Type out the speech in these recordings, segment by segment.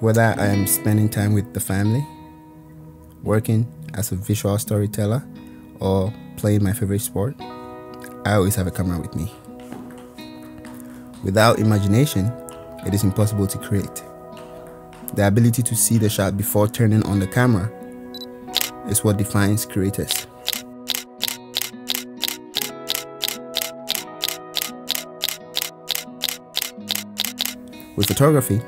Whether I am spending time with the family, working as a visual storyteller, or playing my favorite sport, I always have a camera with me. Without imagination, it is impossible to create. The ability to see the shot before turning on the camera is what defines creators. With photography,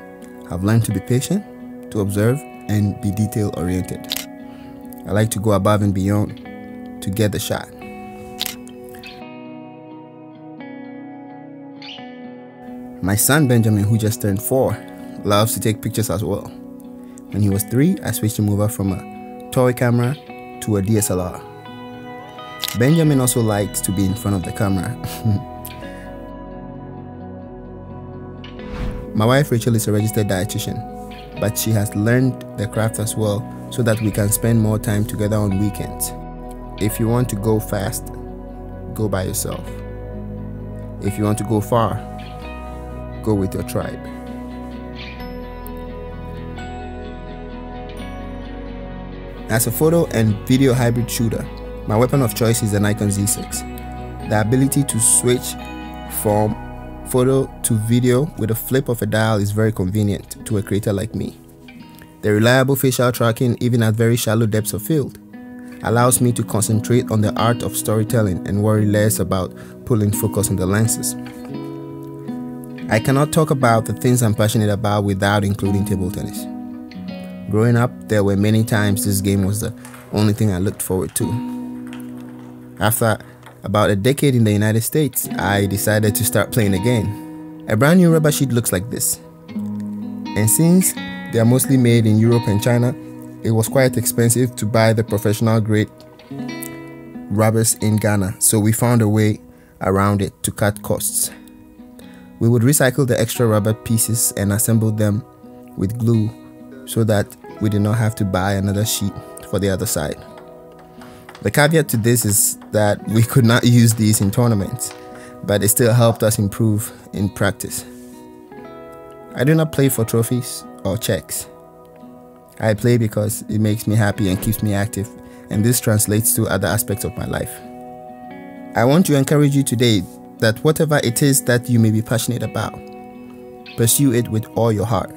I've learned to be patient, to observe, and be detail oriented. I like to go above and beyond to get the shot. My son Benjamin, who just turned four, loves to take pictures as well. When he was three, I switched him over from a toy camera to a DSLR. Benjamin also likes to be in front of the camera. My wife Rachel is a registered dietitian, but she has learned the craft as well so that we can spend more time together on weekends. If you want to go fast, go by yourself. If you want to go far, go with your tribe. As a photo and video hybrid shooter, my weapon of choice is the Nikon Z6. The ability to switch from photo to video with a flip of a dial is very convenient to a creator like me. The reliable facial tracking, even at very shallow depths of field, allows me to concentrate on the art of storytelling and worry less about pulling focus on the lenses. I cannot talk about the things I'm passionate about without including table tennis. Growing up, there were many times this game was the only thing I looked forward to. After about a decade in the United States, I decided to start playing again. A brand new rubber sheet looks like this. And since they are mostly made in Europe and China, it was quite expensive to buy the professional grade rubbers in Ghana, so we found a way around it to cut costs. We would recycle the extra rubber pieces and assemble them with glue so that we did not have to buy another sheet for the other side. The caveat to this is that we could not use these in tournaments, but it still helped us improve in practice. I do not play for trophies or checks. I play because it makes me happy and keeps me active, and this translates to other aspects of my life. I want to encourage you today that whatever it is that you may be passionate about, pursue it with all your heart.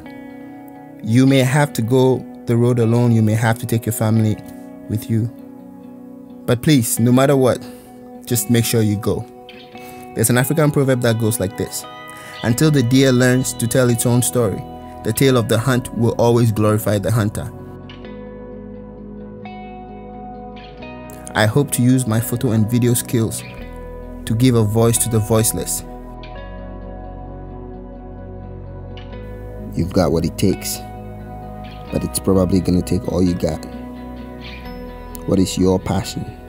You may have to go the road alone, you may have to take your family with you. But please, no matter what, just make sure you go. There's an African proverb that goes like this Until the deer learns to tell its own story, the tale of the hunt will always glorify the hunter. I hope to use my photo and video skills to give a voice to the voiceless. You've got what it takes but it's probably going to take all you got. What is your passion?